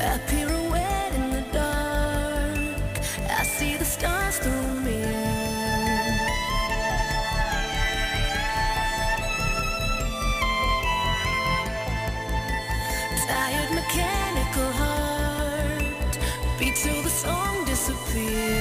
In the dark. I see the stars through mirror. Tired mechanical heart beat till the song disappears.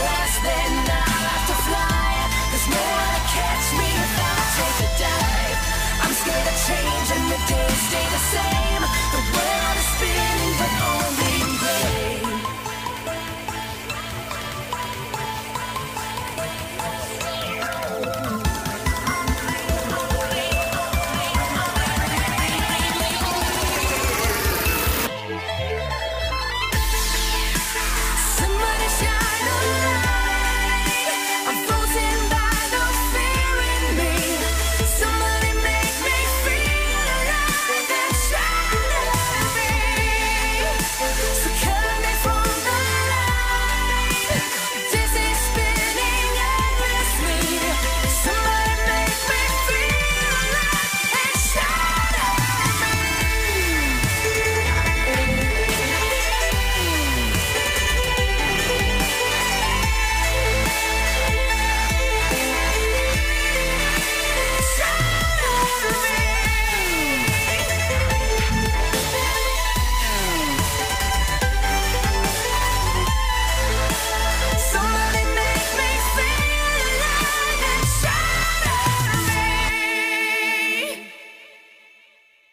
class than.